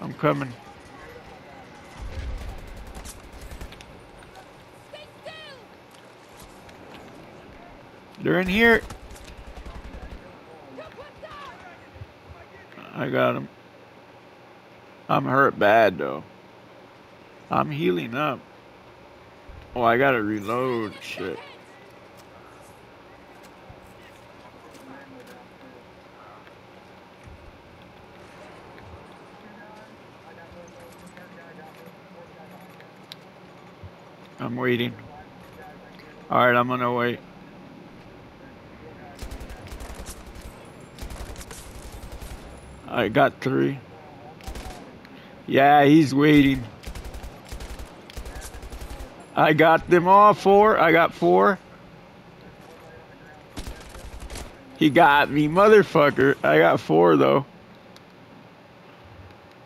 I'm coming. They're in here. I got him. I'm hurt bad though. I'm healing up. Oh, I gotta reload. Shit. I'm waiting. Alright, I'm gonna wait. I got three. Yeah, he's waiting. I got them all four. I got four. He got me, motherfucker. I got four though.